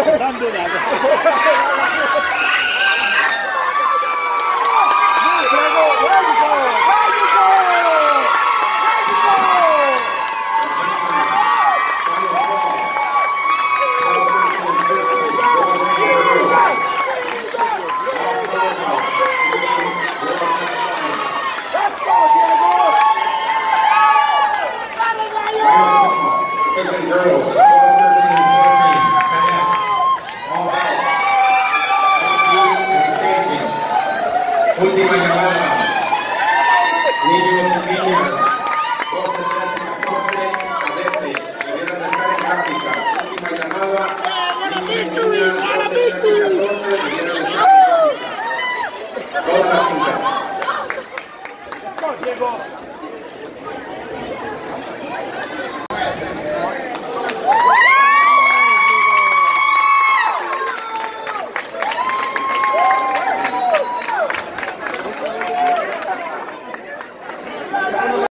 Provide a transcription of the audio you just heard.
南でだある Última llamada. Niños y niñas, 12, 13, 14, a veces, debieron de estar en práctica. Última llamada. Niños y niñas, 12, 13, 14, debieron de estar en práctica. Todas las juntas.